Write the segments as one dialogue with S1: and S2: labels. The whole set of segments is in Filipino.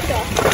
S1: Jamaica.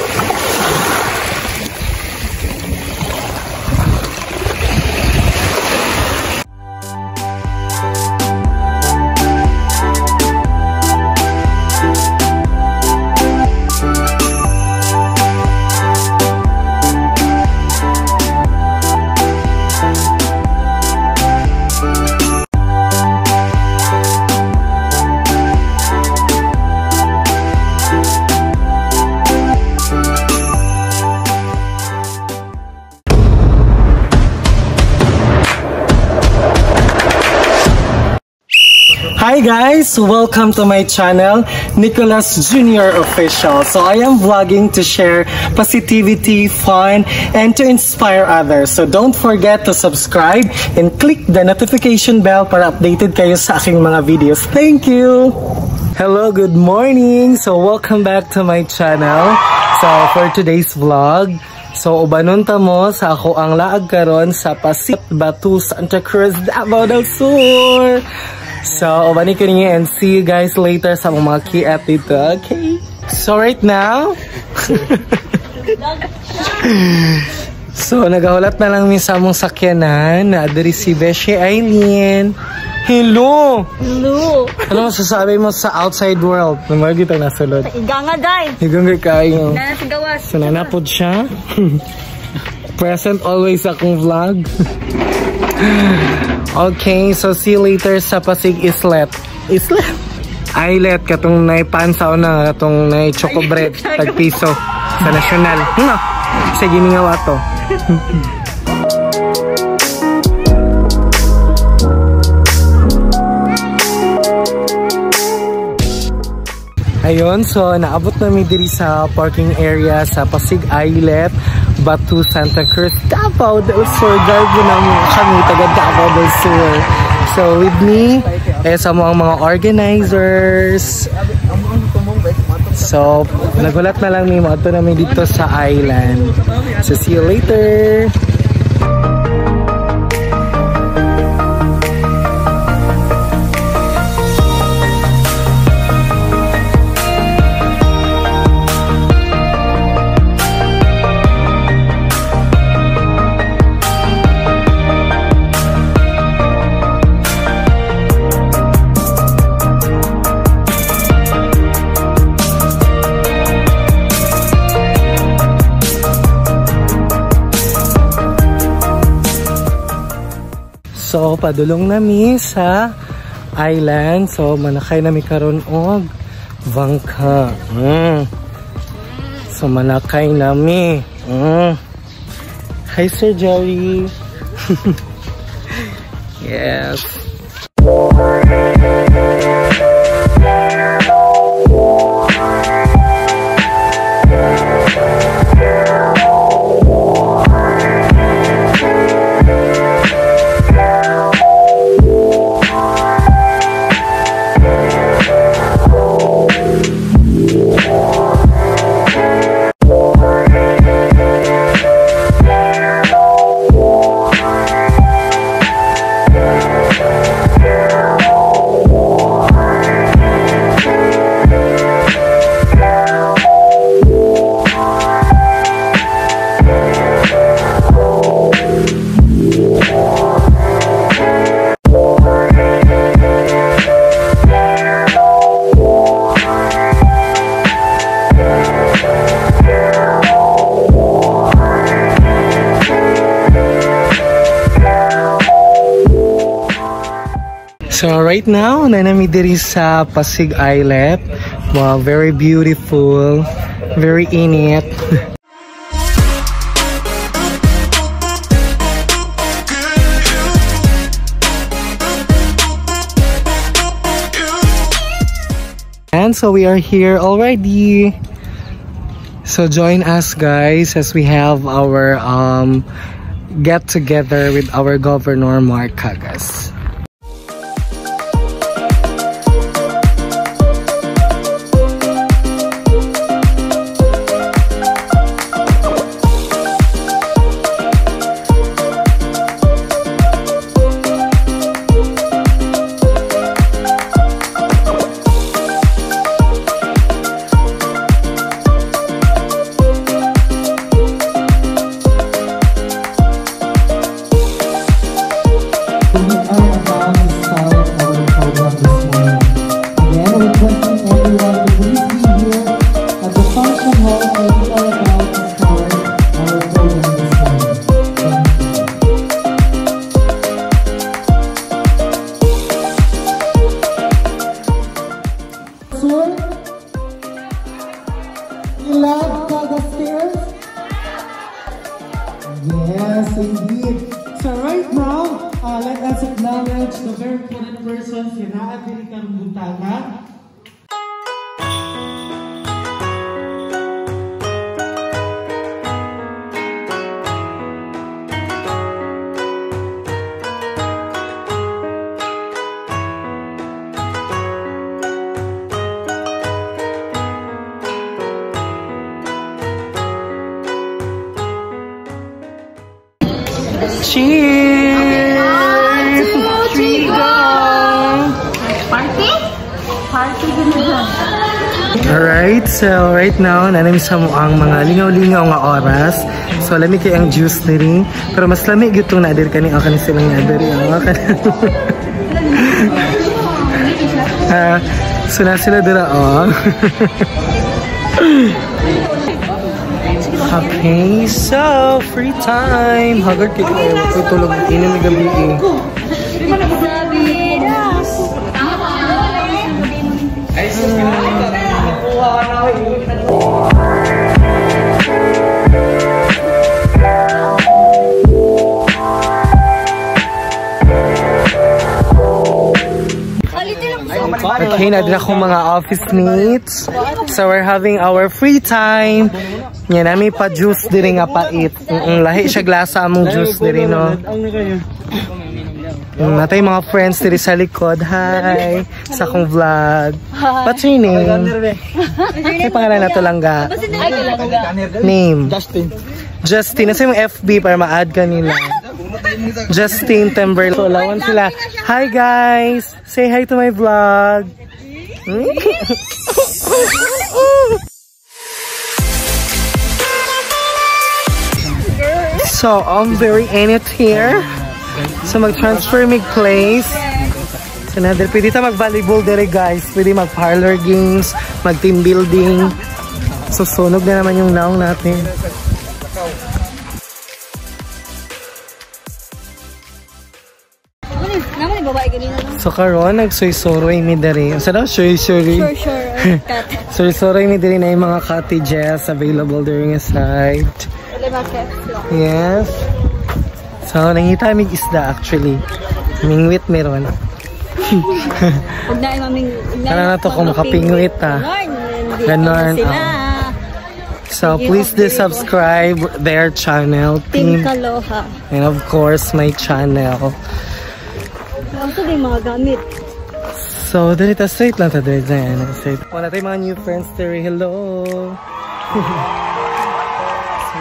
S1: Hi guys! Welcome to my channel, Nicholas Jr. Official. So I am vlogging to share positivity, fun, and to inspire others. So don't forget to subscribe and click the notification bell para updated kayo sa aking mga videos. Thank you! Hello, good morning! So welcome back to my channel. So for today's vlog, So, ubanon ta mo sa ako ang laag karon sa Pasit Batu Santa Cruz, Davao del Sur. So, ubani ko ninyo and see you guys later sa mga key at dito. Okay? So, right now, So, nagahulat na lang mi sa among sakyanan na adiri si Beshi Aileen. Hello!
S2: Hello.
S1: Ano masasabi mo sa outside world? Nung mga kita nasulod.
S2: Iganga day.
S1: Higang kayo.
S2: Nana sa gawas.
S1: So, nanapod siya. Present always akong vlog. okay, so see you later sa Pasig Islet. Islet? Islet, katong naipansaw na, katong nai choco bread, tag piso sa nasyonal. No, sige nga to. Ayun, so naabot namin diri sa parking area sa Pasig Islet, Batu, Santa Cruz, Davao del Sur. Garbo namin kami, taga Davao del Sur. So with me, eh, sa mga mga organizers. So, nagulat na lang ni mo. Ito namin dito sa island. So, see you later! Padulong nami sa island. So, manakay nami karon og bangka. Mm. So, manakay nami. Mm. Hi, Sir Jerry. yes. Right now, nanami diri sa Pasig Islet. Wow, very beautiful. Very init. And so we are here already. So join us guys as we have our um, get together with our Governor Mark Cagas. Yes, indeed. So right now, uh, let us acknowledge the very important person, si Raa Dirikan Buntaga. Cheers!
S2: Party? Party din
S1: Alright, so right now, nanamiss mo ang mga lingaw-lingaw nga oras. So, lamig kay ang juice diri. Pero mas lamig ito na diri kani ako ni silang nga diri. Ang. Ah, so na sila dira oh. okay, so free time. Haggard kay kayo. Ako tulog inom ng gabi eh.
S2: Sabi na.
S1: Okay, na din akong mga office mates. So we're having our free time. Yan, namin pa juice diri nga pait. Mm lahi siya glasa among juice diri no. Mm, natay mga friends diri sa likod. Hi! Sa akong vlog. What's your name? Ay, pangalan na to lang ga. Name? Justin. Justin. Nasa yung FB para ma-add ka nila. Justin Timberlake. So, lawan sila. Hi guys! Say hi to my vlog. so, I'm very in it here. So, mag-transfer mig place. So, nadir, pwede ta mag-volleyball dire guys. Pwede mag-parlor games, mag-team building. So, sunog na naman yung naong natin.
S2: Naman yung babae kanina. no?
S1: So, karon nagsoy-soroy mi dire. Sa daw, soy-soy.
S2: Cut.
S1: Soy-soroy mi dire na yung mga cottages available during
S2: keps lang.
S1: Yes. So, nangita mig isda actually. Mingwit meron.
S2: Huwag na maming...
S1: Tara na to kung makapingwit, ah.
S2: Ganon. Sila.
S1: So, please do subscribe their channel,
S2: Team, Kaloha.
S1: and of course, my channel. So, dali ta straight lang ta dali dyan. Eh, straight. Wala tayong mga new friends there. Hello! so,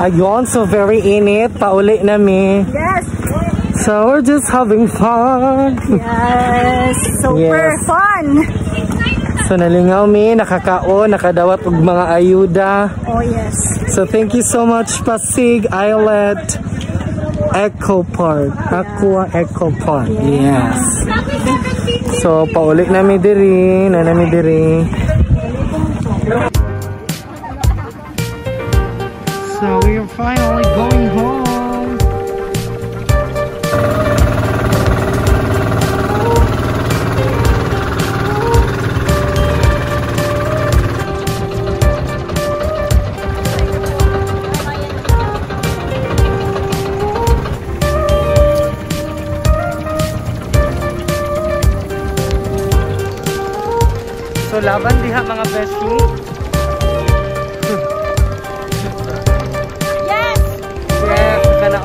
S1: Ayun, so very init. Pauli na mi.
S2: Yes!
S1: So, we're just having fun.
S2: Yes! Super
S1: Yes.
S2: fun!
S1: So, nalingaw mi, nakakaon, nakadawat og mga ayuda.
S2: Oh yes.
S1: So, thank you so much, Pasig Islet Eco Park. Aqua Eco Park. Yes. So, paulit na mi diri, na mi diri. Finally going home. So, laban diha mga beshi.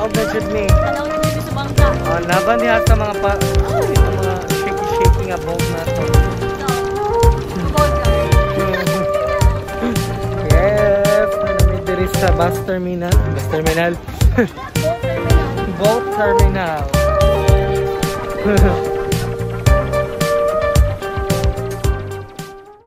S1: Kanaog na jud mi.
S2: Tanaw na dito sa bangka.
S1: Oh, laban diha sa mga pa ang mga shaky-shaky nga boat na to. Yes, nanamid diri sa bus terminal. Bus terminal. Boat terminal.